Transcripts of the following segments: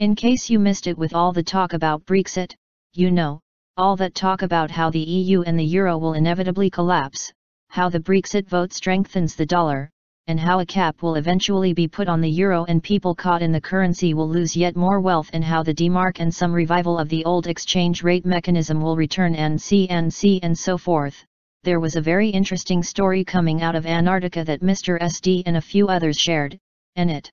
In case you missed it with all the talk about Brexit, you know, all that talk about how the EU and the euro will inevitably collapse, how the Brexit vote strengthens the dollar, and how a cap will eventually be put on the euro and people caught in the currency will lose yet more wealth and how the D-mark and some revival of the old exchange rate mechanism will return and CNC and so forth. There was a very interesting story coming out of Antarctica that Mr. SD and a few others shared, and it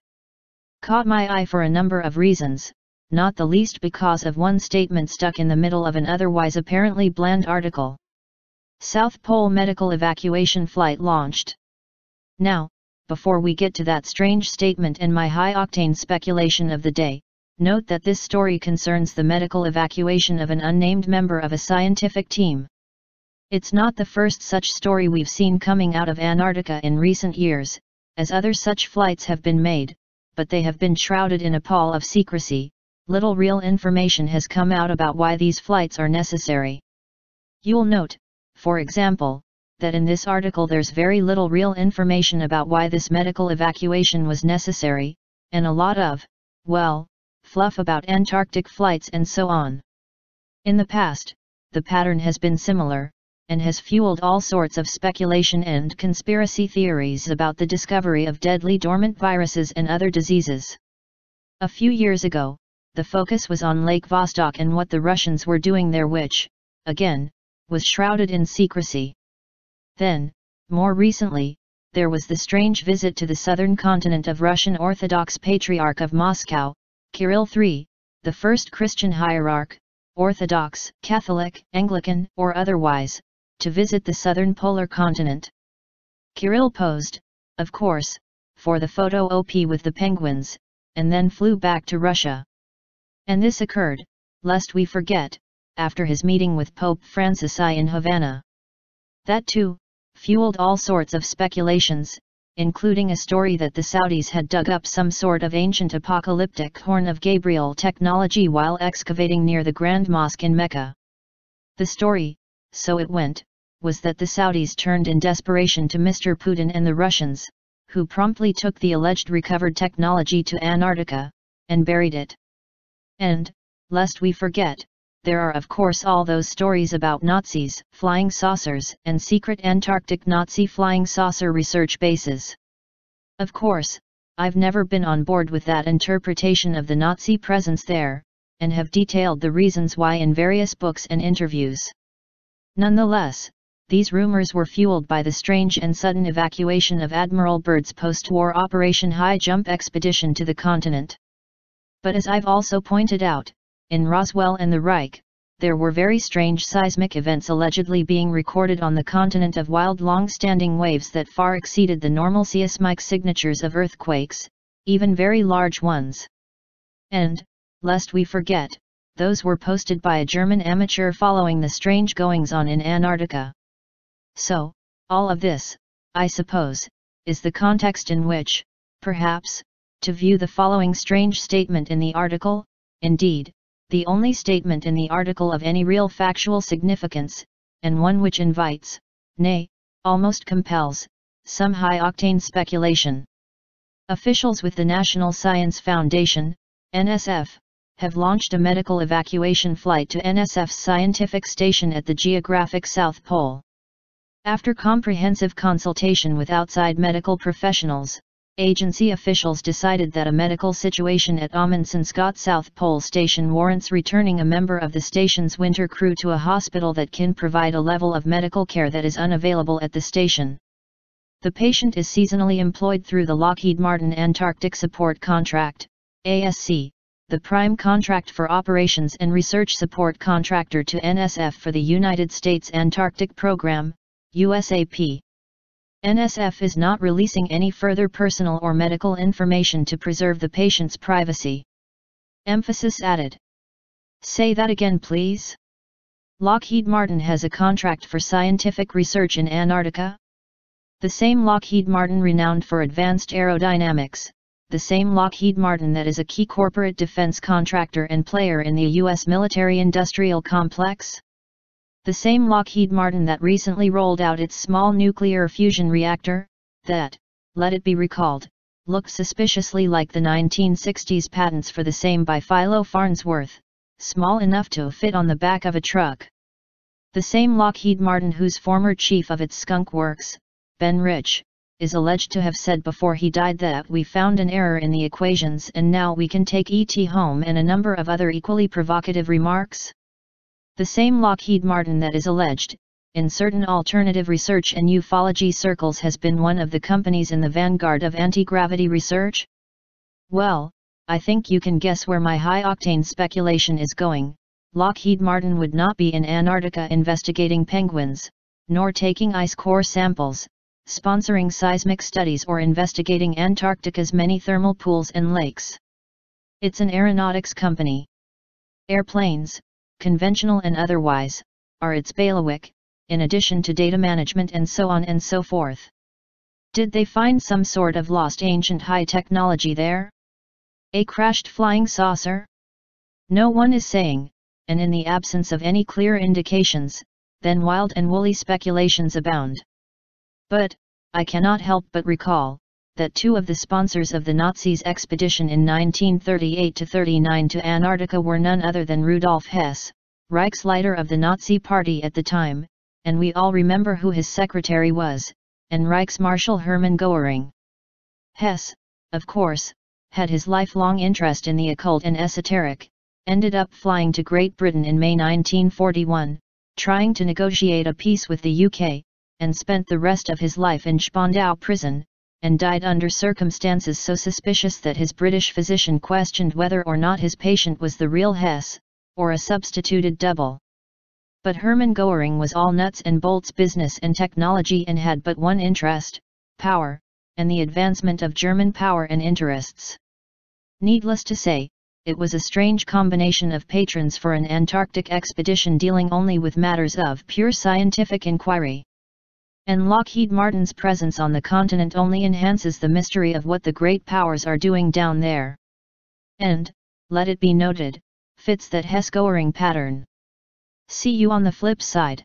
caught my eye for a number of reasons, not the least because of one statement stuck in the middle of an otherwise apparently bland article. South Pole medical evacuation flight launched. Now, before we get to that strange statement and my high-octane speculation of the day, note that this story concerns the medical evacuation of an unnamed member of a scientific team. It's not the first such story we've seen coming out of Antarctica in recent years, as other such flights have been made, but they have been shrouded in a pall of secrecy, little real information has come out about why these flights are necessary. You'll note, for example, that in this article there's very little real information about why this medical evacuation was necessary, and a lot of, well, fluff about Antarctic flights and so on. In the past, the pattern has been similar, and has fueled all sorts of speculation and conspiracy theories about the discovery of deadly dormant viruses and other diseases. A few years ago, the focus was on Lake Vostok and what the Russians were doing there which, again, was shrouded in secrecy. Then, more recently, there was the strange visit to the southern continent of Russian Orthodox Patriarch of Moscow, Kirill III, the first Christian hierarch, Orthodox, Catholic, Anglican, or otherwise, to visit the southern polar continent. Kirill posed, of course, for the photo op with the penguins, and then flew back to Russia. And this occurred, lest we forget, after his meeting with Pope Francis I in Havana. That too, fueled all sorts of speculations, including a story that the Saudis had dug up some sort of ancient apocalyptic Horn of Gabriel technology while excavating near the Grand Mosque in Mecca. The story, so it went, was that the Saudis turned in desperation to Mr. Putin and the Russians, who promptly took the alleged recovered technology to Antarctica, and buried it. And, lest we forget, there are of course all those stories about Nazis, flying saucers, and secret Antarctic Nazi flying saucer research bases. Of course, I've never been on board with that interpretation of the Nazi presence there, and have detailed the reasons why in various books and interviews. Nonetheless, these rumors were fueled by the strange and sudden evacuation of Admiral Byrd's post-war Operation Highjump expedition to the continent. But as I've also pointed out, in Roswell and the Reich, there were very strange seismic events allegedly being recorded on the continent of wild long-standing waves that far exceeded the normal seismic signatures of earthquakes, even very large ones. And, lest we forget, those were posted by a German amateur following the strange goings-on in Antarctica. So, all of this, I suppose, is the context in which, perhaps, to view the following strange statement in the article, indeed, the only statement in the article of any real factual significance, and one which invites, nay, almost compels, some high-octane speculation. Officials with the National Science Foundation, NSF, have launched a medical evacuation flight to NSF's scientific station at the geographic South Pole. After comprehensive consultation with outside medical professionals, agency officials decided that a medical situation at Amundsen Scott South Pole Station warrants returning a member of the station's winter crew to a hospital that can provide a level of medical care that is unavailable at the station. The patient is seasonally employed through the Lockheed Martin Antarctic Support Contract, ASC, the prime contract for operations and research support contractor to NSF for the United States Antarctic Program, USAP. NSF is not releasing any further personal or medical information to preserve the patient's privacy. Emphasis added. Say that again please. Lockheed Martin has a contract for scientific research in Antarctica? The same Lockheed Martin renowned for advanced aerodynamics, the same Lockheed Martin that is a key corporate defense contractor and player in the U.S. military-industrial complex? The same Lockheed Martin that recently rolled out its small nuclear fusion reactor, that, let it be recalled, looked suspiciously like the 1960s patents for the same by Philo Farnsworth, small enough to fit on the back of a truck. The same Lockheed Martin whose former chief of its skunk works, Ben Rich, is alleged to have said before he died that we found an error in the equations and now we can take ET home and a number of other equally provocative remarks. The same Lockheed Martin that is alleged, in certain alternative research and ufology circles has been one of the companies in the vanguard of anti-gravity research? Well, I think you can guess where my high-octane speculation is going. Lockheed Martin would not be in Antarctica investigating penguins, nor taking ice core samples, sponsoring seismic studies or investigating Antarctica's many thermal pools and lakes. It's an aeronautics company. Airplanes, conventional and otherwise, are its bailiwick, in addition to data management and so on and so forth. Did they find some sort of lost ancient high technology there? A crashed flying saucer? No one is saying, and in the absence of any clear indications, then wild and woolly speculations abound. But, I cannot help but recall, that two of the sponsors of the Nazis' expedition in 1938-39 to Antarctica were none other than Rudolf Hess, Reichsleiter of the Nazi Party at the time, and we all remember who his secretary was, and Reichsmarshal Hermann Goering. Hess, of course, had his lifelong interest in the occult and esoteric, ended up flying to Great Britain in May 1941, trying to negotiate a peace with the UK, and spent the rest of his life in Spandau prison, and died under circumstances so suspicious that his British physician questioned whether or not his patient was the real Hess, or a substituted double. But Hermann Goering was all nuts and bolts business and technology and had but one interest, power, and the advancement of German power and interests. Needless to say, it was a strange combination of patrons for an Antarctic expedition dealing only with matters of pure scientific inquiry. And Lockheed Martin's presence on the continent only enhances the mystery of what the great powers are doing down there. And, let it be noted, fits that Hess-Goering pattern. See you on the flip side.